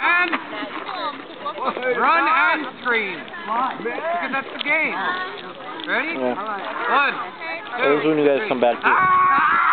And run and scream. Because that's the game. Ready? Yeah. One. That was when you guys come back here. Ah!